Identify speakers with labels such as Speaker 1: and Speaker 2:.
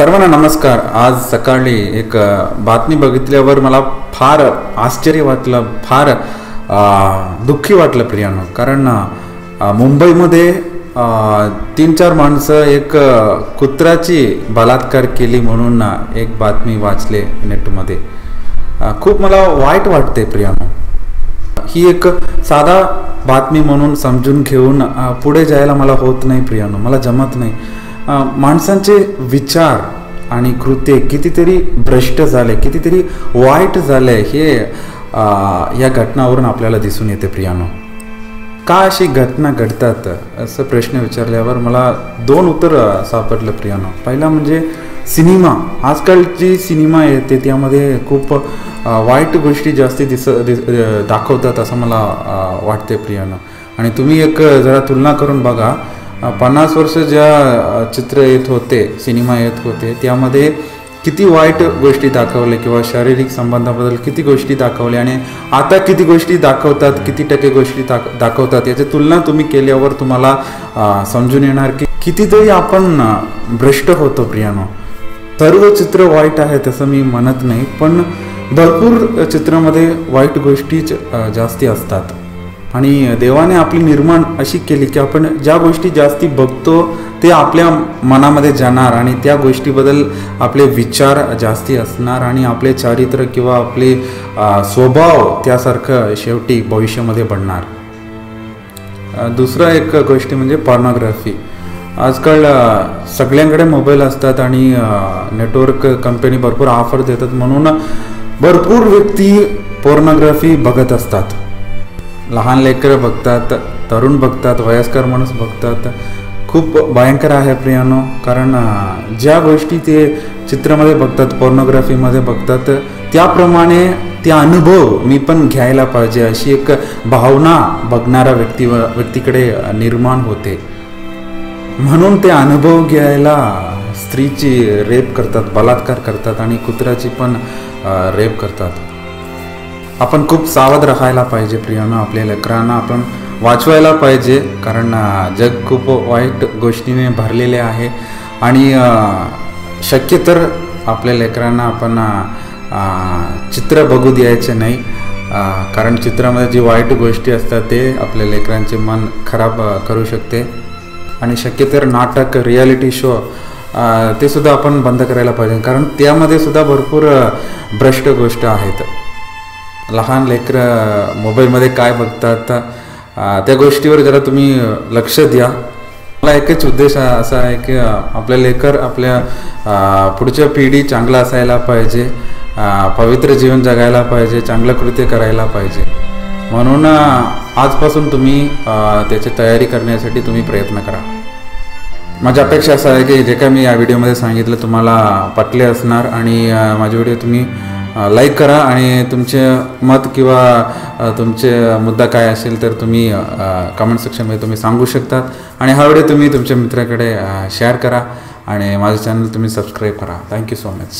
Speaker 1: सर्वांना नमस्कार. आज सकाळी एक बातमी बघितल्यावर मला फार आश्चर्य वाटलं फार दुःखी वाटलं प्रियानो. कारण मुंबईमध्ये तीन चार माणसं एक कुत्र्याची कुत्राची बलात्कार केली म्हणून एक बातमी वाचले नेटमध्ये. खूप मला वाईट वाटते प्रियानो. ही एक साधा बातमी म्हणून समजून घेऊन पुढे जायला मला होत नाही प्रियानो. मला जमत नाही. माणसांचे विचार आणि कृत्य कितीतरी भ्रष्ट झाले कितीतरी वाईट झाले हे या घटनावरून आपल्याला दिसून येते प्रियानो. का अशी घटना घडतात? असं प्रश्न विचारल्यावर मला दोन उत्तर सापडलं प्रियानो. पहिला म्हणजे सिनेमा. आजकालची सिनेमा येते त्यामध्ये खूप वाईट गोष्टी जास्ती दिस दिस- दाखवतात असं मला वाटते प्रियानो. आणि तुम्ही एक जरा तुलना करून बघा. पन्नास वर्ष ज्या चित्र येत होते सिनेमा येत होते त्यामध्ये किती वाईट गोष्टी दाखवल्या किंवा शारीरिक संबंधाबद्दल किती गोष्टी दाखवल्या आणि आता किती गोष्टी दाखवतात किती टक्के गोष्टी दाख दाखवतात याची तुलना तुम्ही केल्यावर तुम्हाला समजून येणार की कितीतरी आपण भ्रष्ट होतो प्रियानो. सर्व चित्र वाईट आहे तसं मी म्हणत नाही पण भरपूर चित्रामध्ये वाईट गोष्टीच जास्ती असतात. आणि देवाने आपली निर्माण अशी केली की आपण ज्या गोष्टी जास्ती बघतो ते आपल्या मनामध्ये जाणार आणि त्या गोष्टीबद्दल आपले विचार जास्ती असणार आणि आपले चारित्र्य किंवा आपले स्वभाव त्यासारखं शेवटी भविष्यामध्ये बनणार. दुसरं दुसरा एक गोष्टी म्हणजे पॉर्नोग्राफी आजकाल सगळ्यांकडे मोबाईल असतात आणि नेटवर्क कंपनी भरपूर ऑफर देतात म्हणून भरपूर व्यक्ती पोर्नोग्राफी बघत असतात. लहान लेकरं बघतात तरुण बघतात वयस्कर माणूस बघतात. खूप भयंकर आहे प्रियानो कारण ज्या गोष्टी ते चित्रामध्ये बघतात पोर्नोग्राफीमध्ये बघतात त्याप्रमाणे ते अनुभव मी पण घ्यायला पाहिजे अशी एक भावना बघणाऱ्या व्यक्ती व्यक्तीकडे निर्माण होते. म्हणून ते अनुभव घ्यायला स्त्रीची रेप करतात बलात्कार करतात आणि कुत्र्याची पण रेप करतात. आपण खूप सावध राहायला पाहिजे प्रियानं. आपल्या लेकरांना आपण वाचवायला पाहिजे कारण जग खूप वाईट गोष्टीने भरलेले आहे. आणि शक्य तर आपल्या लेकरांना आपण चित्र बघू द्यायचे नाही कारण चित्रामध्ये जी वाईट गोष्टी असतात ते आपल्या लेकरांचे मन खराब करू शकते. आणि शक्य तर नाटक रियालिटी शो ते सुद्धा आपण बंद करायला पाहिजे कारण त्यामध्ये सुद्धा भरपूर भ्रष्ट गोष्ट आहेत. लहान लेकरं मोबाईलमध्ये काय बघतात त्या गोष्टीवर जरा तुम्ही लक्ष द्या. मला एकच उद्देश असा आहे की अ, आपले लेकर आपल्या पुढच्या पिढी चांगला असायला पाहिजे पवित्र जीवन जगायला पाहिजे चांगलं कृत्य करायला पाहिजे. म्हणून आजपासून तुम्ही त्याची तयारी करण्यासाठी तुम्ही प्रयत्न करा. माझी अपेक्षा असं आहे की जे काय मी या व्हिडिओमध्ये सांगितलं तुम्हाला पटले असणार आणि माझे व्हिडिओ तुम्ही लाईक करा आणि तुमचे मत किंवा तुमचे मुद्दा काय असेल तर तुम्ही कमेंट सेक्शनमध्ये तुम्ही सांगू शकतात. आणि हा व्हिडिओ तुम्ही तुमच्या मित्राकडे शेअर करा. आणि माझं चॅनल तुम्ही सबस्क्राईब करा. Thank you so much